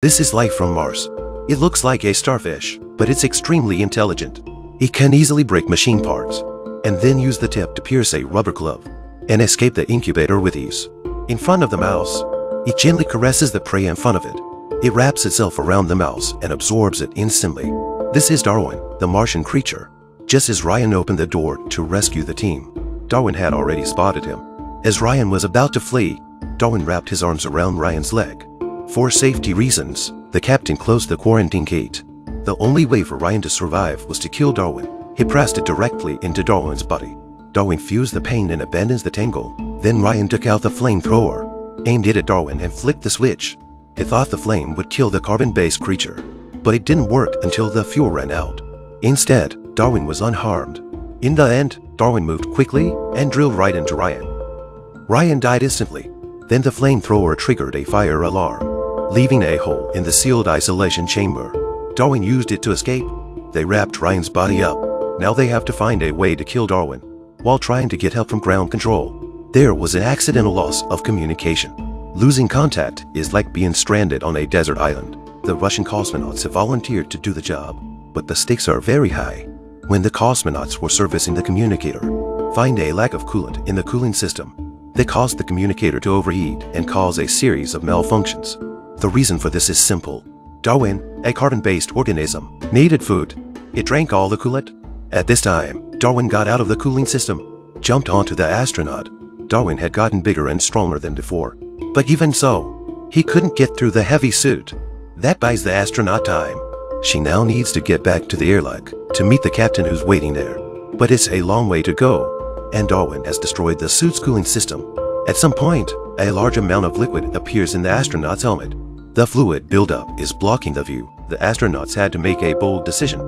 This is life from Mars. It looks like a starfish, but it's extremely intelligent. It can easily break machine parts, and then use the tip to pierce a rubber glove, and escape the incubator with ease. In front of the mouse, it gently caresses the prey in front of it. It wraps itself around the mouse and absorbs it instantly. This is Darwin, the Martian creature. Just as Ryan opened the door to rescue the team, Darwin had already spotted him. As Ryan was about to flee, Darwin wrapped his arms around Ryan's leg. For safety reasons, the captain closed the quarantine gate. The only way for Ryan to survive was to kill Darwin. He pressed it directly into Darwin's body. Darwin feels the pain and abandons the tangle. Then Ryan took out the flamethrower, aimed it at Darwin and flicked the switch. He thought the flame would kill the carbon-based creature, but it didn't work until the fuel ran out. Instead, Darwin was unharmed. In the end, Darwin moved quickly and drilled right into Ryan. Ryan died instantly. Then the flamethrower triggered a fire alarm, leaving a hole in the sealed isolation chamber. Darwin used it to escape. They wrapped Ryan's body up. Now they have to find a way to kill Darwin while trying to get help from ground control. There was an accidental loss of communication. Losing contact is like being stranded on a desert island. The Russian cosmonauts have volunteered to do the job, but the stakes are very high. When the cosmonauts were servicing the communicator, find a lack of coolant in the cooling system. They caused the communicator to overheat and cause a series of malfunctions. The reason for this is simple. Darwin, a carbon-based organism, needed food. It drank all the coolant. At this time, Darwin got out of the cooling system, jumped onto the astronaut. Darwin had gotten bigger and stronger than before. But even so, he couldn't get through the heavy suit. That buys the astronaut time. She now needs to get back to the airlock to meet the captain who's waiting there. But it's a long way to go, and Darwin has destroyed the suit's cooling system. At some point, a large amount of liquid appears in the astronaut's helmet. The fluid buildup is blocking the view. The astronauts had to make a bold decision.